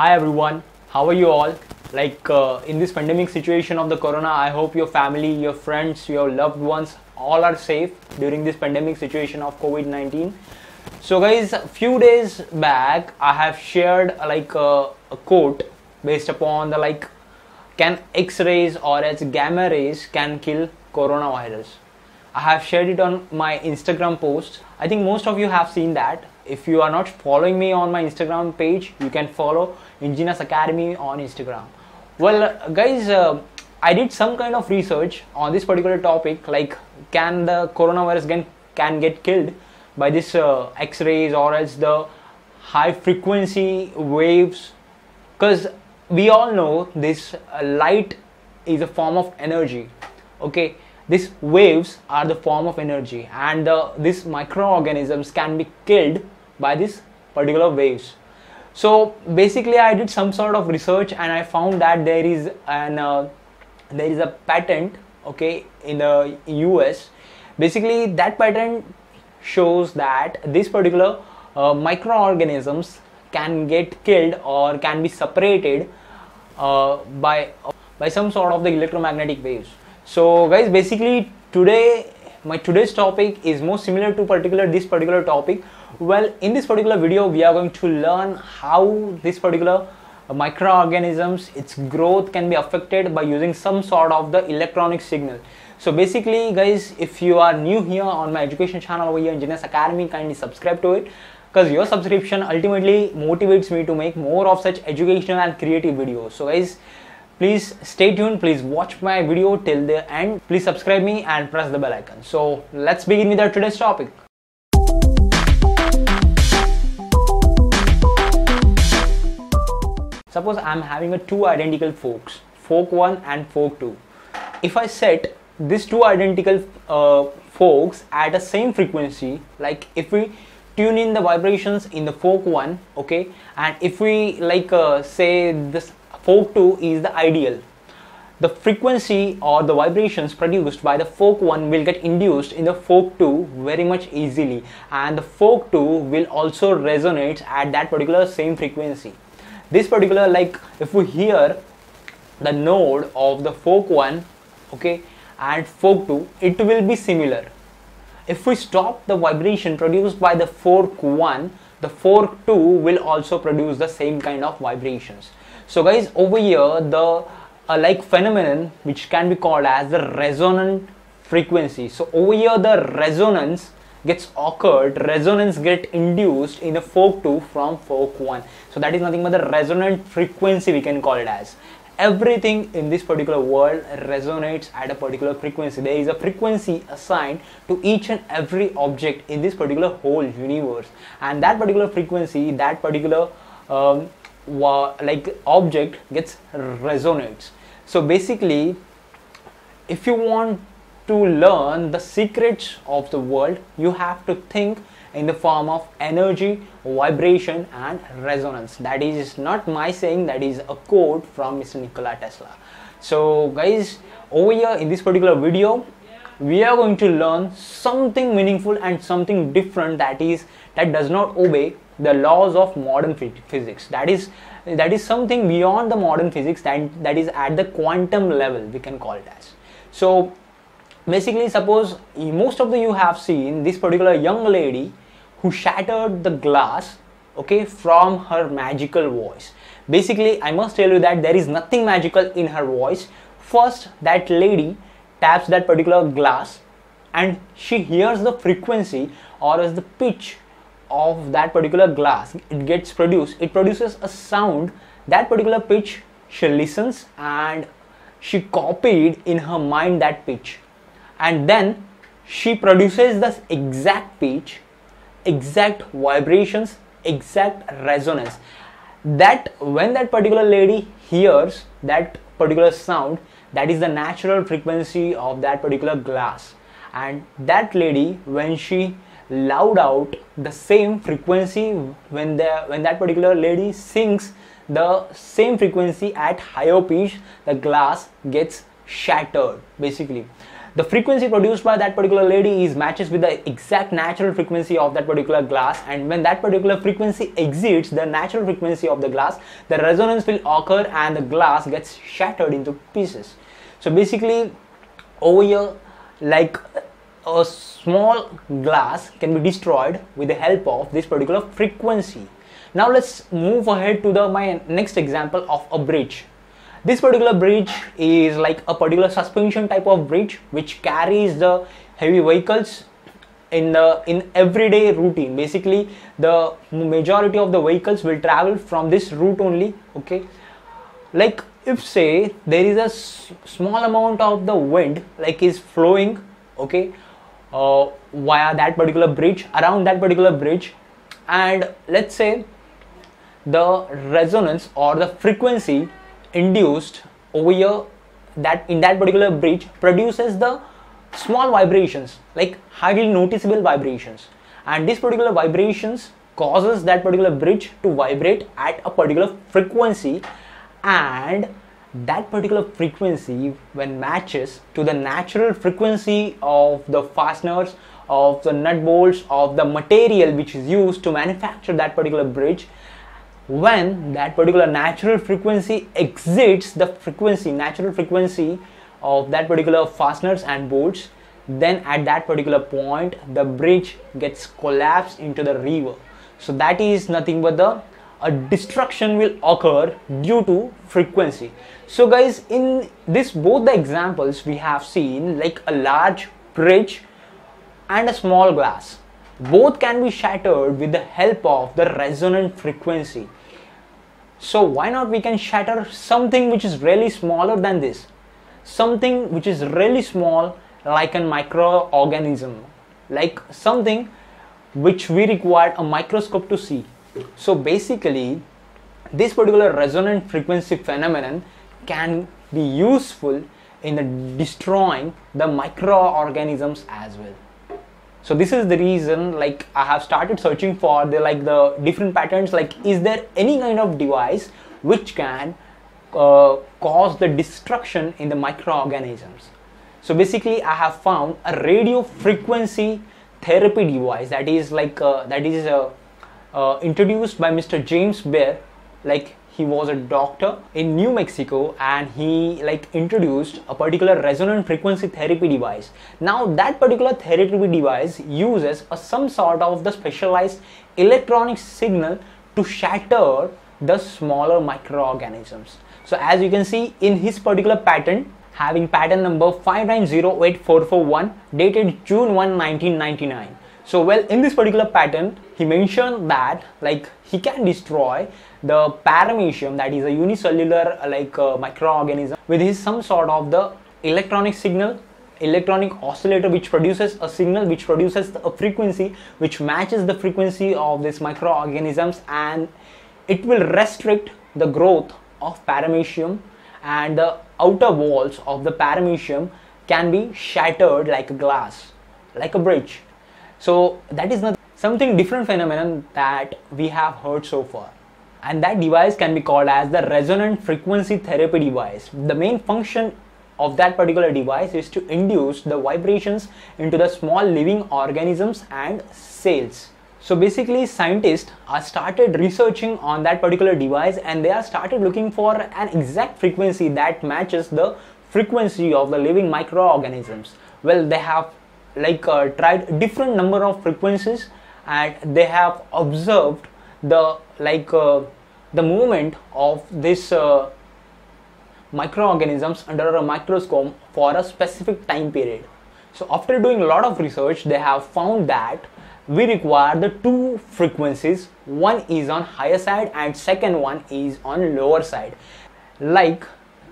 Hi everyone, how are you all? Like uh, in this pandemic situation of the corona, I hope your family, your friends, your loved ones all are safe during this pandemic situation of COVID 19. So, guys, a few days back, I have shared like a quote based upon the like can X-rays or its gamma rays can kill coronavirus. I have shared it on my Instagram post. I think most of you have seen that. If you are not following me on my Instagram page, you can follow Engineers Academy on Instagram. Well, guys, uh, I did some kind of research on this particular topic, like can the coronavirus can, can get killed by this uh, X-rays or else the high frequency waves? Because we all know this uh, light is a form of energy. Okay, these waves are the form of energy, and uh, these microorganisms can be killed by these particular waves. So basically i did some sort of research and i found that there is an uh, there is a patent okay in the us basically that patent shows that this particular uh, microorganisms can get killed or can be separated uh, by by some sort of the electromagnetic waves. So guys basically today my today's topic is more similar to particular this particular topic well in this particular video we are going to learn how this particular microorganisms its growth can be affected by using some sort of the electronic signal. So basically guys if you are new here on my education channel over here Engineers Academy kindly subscribe to it because your subscription ultimately motivates me to make more of such educational and creative videos. So guys please stay tuned please watch my video till the end please subscribe me and press the bell icon. So let's begin with our today's topic suppose i'm having a two identical forks fork 1 and fork 2 if i set these two identical uh, forks at the same frequency like if we tune in the vibrations in the fork 1 okay and if we like uh, say this fork 2 is the ideal the frequency or the vibrations produced by the fork 1 will get induced in the fork 2 very much easily and the fork 2 will also resonate at that particular same frequency this particular like if we hear the node of the fork 1 okay and fork 2 it will be similar. If we stop the vibration produced by the fork 1 the fork 2 will also produce the same kind of vibrations. So guys over here the uh, like phenomenon which can be called as the resonant frequency. So over here the resonance gets occurred resonance get induced in the fork 2 from fork 1 so that is nothing but the resonant frequency we can call it as. Everything in this particular world resonates at a particular frequency. There is a frequency assigned to each and every object in this particular whole universe. And that particular frequency that particular um, like object gets resonates. So basically if you want to learn the secrets of the world you have to think in the form of energy vibration and resonance. That is not my saying that is a quote from mr nikola tesla. So guys over here in this particular video we are going to learn something meaningful and something different that is that does not obey the laws of modern physics. That is that is something beyond the modern physics that that is at the quantum level we can call it as. So basically suppose most of the you have seen this particular young lady who shattered the glass okay from her magical voice. Basically i must tell you that there is nothing magical in her voice. First that lady taps that particular glass and she hears the frequency or as the pitch of that particular glass. It gets produced. It produces a sound. That particular pitch she listens and she copied in her mind that pitch and then she produces the exact pitch exact vibrations exact resonance. That when that particular lady hears that particular sound that is the natural frequency of that particular glass. And that lady when she loud out the same frequency when the when that particular lady sings the same frequency at higher pitch the glass gets shattered basically the frequency produced by that particular lady is matches with the exact natural frequency of that particular glass. And when that particular frequency exceeds the natural frequency of the glass the resonance will occur and the glass gets shattered into pieces. So basically over here like a small glass can be destroyed with the help of this particular frequency. Now let's move ahead to the my next example of a bridge this particular bridge is like a particular suspension type of bridge which carries the heavy vehicles in the in everyday routine. Basically the majority of the vehicles will travel from this route only okay? Like if say there is a small amount of the wind like is flowing okay uh, via that particular bridge around that particular bridge and let's say the resonance or the frequency induced over here that in that particular bridge produces the small vibrations like hardly noticeable vibrations. And this particular vibrations causes that particular bridge to vibrate at a particular frequency and that particular frequency when matches to the natural frequency of the fasteners of the nut bolts of the material which is used to manufacture that particular bridge when that particular natural frequency exceeds the frequency natural frequency of that particular fasteners and bolts then at that particular point the bridge gets collapsed into the river. So that is nothing but the a destruction will occur due to frequency. So guys in this both the examples we have seen like a large bridge and a small glass both can be shattered with the help of the resonant frequency so why not we can shatter something which is really smaller than this? Something which is really small like a microorganism. Like something which we require a microscope to see. So basically this particular resonant frequency phenomenon can be useful in the destroying the microorganisms as well so this is the reason like i have started searching for the like the different patterns. Like is there any kind of device which can uh, cause the destruction in the microorganisms? So basically i have found a radio frequency therapy device that is like uh, that is uh, uh introduced by mr James Bare like he was a doctor in New Mexico and he like introduced a particular resonant frequency therapy device. Now that particular therapy device uses a, some sort of the specialized electronic signal to shatter the smaller microorganisms. So as you can see in his particular patent having patent number 5908441 dated June 1 1999 so well in this particular patent he mentioned that like he can destroy the paramecium that is a unicellular like uh, microorganism with his some sort of the electronic signal electronic oscillator which produces a signal which produces a frequency which matches the frequency of these microorganisms and it will restrict the growth of paramecium and the outer walls of the paramecium can be shattered like a glass like a bridge. So that is not something different phenomenon that we have heard so far and that device can be called as the resonant frequency therapy device. The main function of that particular device is to induce the vibrations into the small living organisms and cells. So basically scientists are started researching on that particular device and they are started looking for an exact frequency that matches the frequency of the living microorganisms. Well they have like uh, tried different number of frequencies and they have observed the like uh, the movement of this uh, microorganisms under a microscope for a specific time period. So after doing a lot of research they have found that we require the two frequencies. One is on higher side and second one is on lower side. Like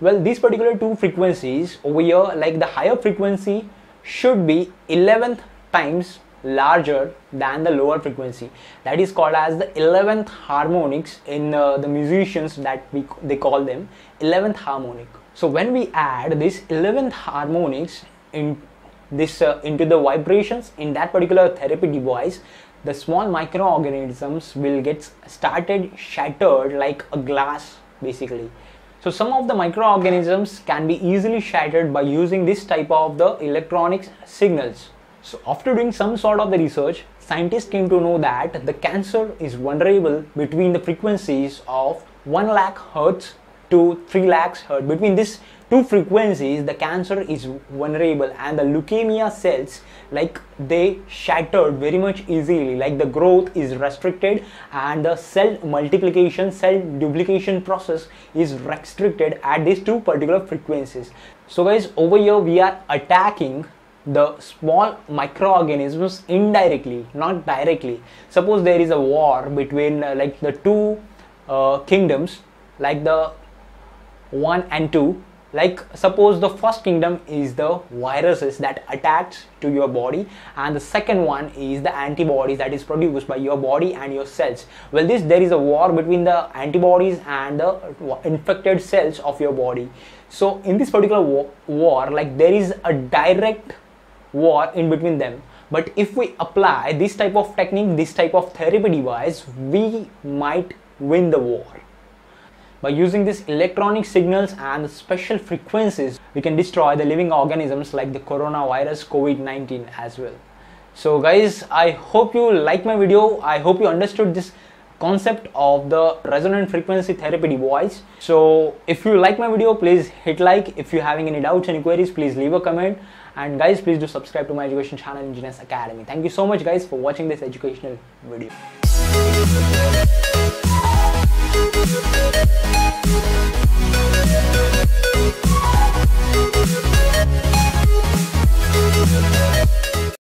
well these particular two frequencies over here like the higher frequency should be 11th times larger than the lower frequency. That is called as the 11th harmonics in uh, the musicians that we they call them 11th harmonic. So when we add this 11th harmonics in this uh, into the vibrations in that particular therapy device the small microorganisms will get started shattered like a glass basically. So some of the microorganisms can be easily shattered by using this type of the electronic signals. So after doing some sort of the research, scientists came to know that the cancer is vulnerable between the frequencies of 1 lakh hertz to 3 lakhs hertz. Between these two frequencies, the cancer is vulnerable and the leukemia cells like they shattered very much easily like the growth is restricted and the cell multiplication cell duplication process is restricted at these two particular frequencies so guys over here we are attacking the small microorganisms indirectly not directly. Suppose there is a war between uh, like the two uh, kingdoms like the 1 and 2 like suppose the first kingdom is the viruses that attach to your body and the second one is the antibodies that is produced by your body and your cells. Well this there is a war between the antibodies and the infected cells of your body. So in this particular war, war like there is a direct war in between them but if we apply this type of technique this type of therapy device we might win the war by using these electronic signals and special frequencies, we can destroy the living organisms like the coronavirus COVID-19 as well. So guys, I hope you like my video. I hope you understood this concept of the resonant frequency therapy device. So if you like my video, please hit like. If you're having any doubts and queries, please leave a comment. And guys, please do subscribe to my education channel, Engineers Academy. Thank you so much guys for watching this educational video.